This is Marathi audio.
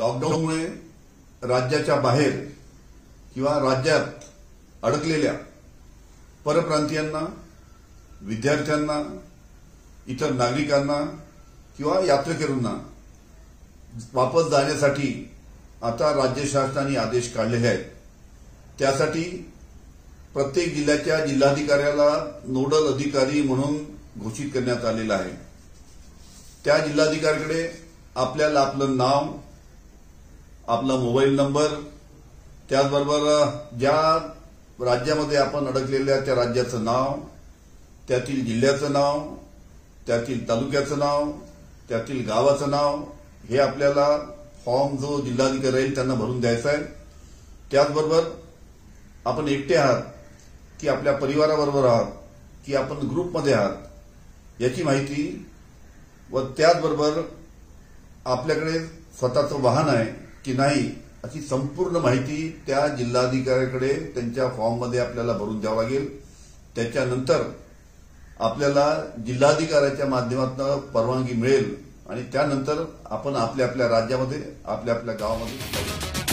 लॉकडाऊनमुळे राज्याच्या बाहेर किंवा राज्यात अडकलेल्या परप्रांतीयांना विद्यार्थ्यांना इतर नागरिकांना किंवा यात्रेकरूंना वापस जाण्यासाठी आता राज्य शासनाने आदेश काढलेले आहेत. त्यासाठी प्रत्येक जिल्ह्याच्या जिल्हाधिकाऱ्याला नोडल अधिकारी म्हणून घोषित करण्यात आलेलं आहे. त्या जिल्हाधिकाऱ्याकडे आपल्याला आपलं नाव आपला मोबाईल नंबर त्याचबरोबर ज्या राज्यामध्ये आपण अडकलेल्या त्या राज्याचं नाव त्यातील जिल्ह्याचं नाव त्यातील तालुक्याचं नाव त्यातील गावाचं नाव हे आपल्याला फॉर्म जो जिल्हाधिकारी राहील त्यांना भरून द्यायचा आहे. त्याचबरोबर आपण एकटे आहात की आपल्या परिवाराबरोबर आहात की आपण ग्रुपमध्ये आहात याची माहिती व त्याचबरोबर आपल्याकडे स्वतःचं वाहन आहे की नाही अशी संपूर्ण माहिती त्या जिल्हाधिकाऱ्याकडे त्यांच्या फॉर्ममध्ये आपल्याला भरून द्यावं लागेल. त्याच्यानंतर आपल्याला जिल्हाधिकाऱ्याच्या माध्यमातून परवानगी मिळेल आणि त्यानंतर आपण आपल्या आपल्या राज्यामध्ये आपल्या आपल्या गावामध्ये